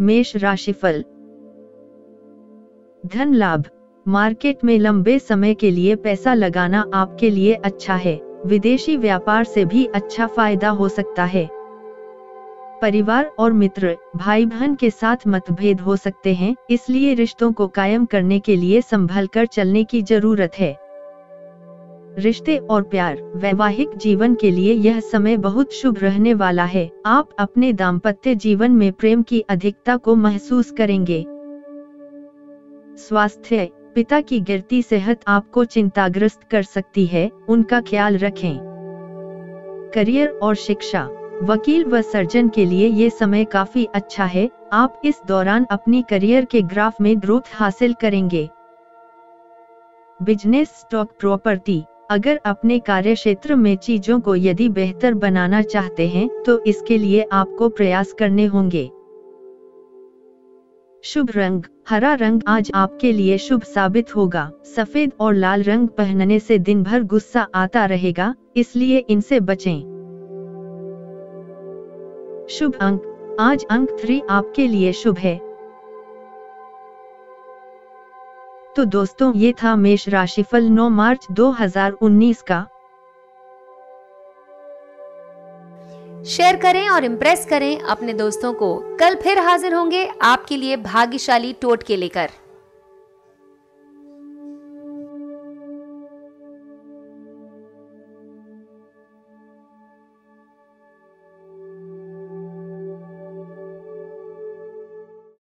मेष राशिफल। धन लाभ। मार्केट में लंबे समय के लिए पैसा लगाना आपके लिए अच्छा है। विदेशी व्यापार से भी अच्छा फ़ायदा हो सकता है। परिवार और मित्र भाई बहन के साथ मतभेद हो सकते हैं, इसलिए रिश्तों को कायम करने के लिए संभल कर चलने की ज़रूरत है। रिश्ते और प्यार, वैवाहिक जीवन के लिए यह समय बहुत शुभ रहने वाला है। आप अपने दाम्पत्य जीवन में प्रेम की अधिकता को महसूस करेंगे। स्वास्थ्य, पिता की गिरती सेहत आपको चिंताग्रस्त कर सकती है, उनका ख्याल रखें। करियर और शिक्षा, वकील व सर्जन के लिए ये समय काफ़ी अच्छा है, आप इस दौरान अपनी करियर के ग्राफ में ग्रोथ हासिल करेंगे। बिज़नेस स्टॉक प्रॉपर्टी अगर अपने कार्य क्षेत्र में चीज़ों को यदि बेहतर बनाना चाहते हैं तो इसके लिए आपको प्रयास करने होंगे। शुभ रंग, हरा रंग आज आपके लिए शुभ साबित होगा। सफ़ेद और लाल रंग पहनने से दिन भर गुस्सा आता रहेगा, इसलिए इनसे बचें। शुभ अंक, आज अंक थ्री आपके लिए शुभ है। तो दोस्तों, ये था मेष राशिफल 9 मार्च 2019 का। शेयर करें और इम्प्रेस करें अपने दोस्तों को। कल फिर हाजिर होंगे आपके लिए भाग्यशाली टोट के लेकर।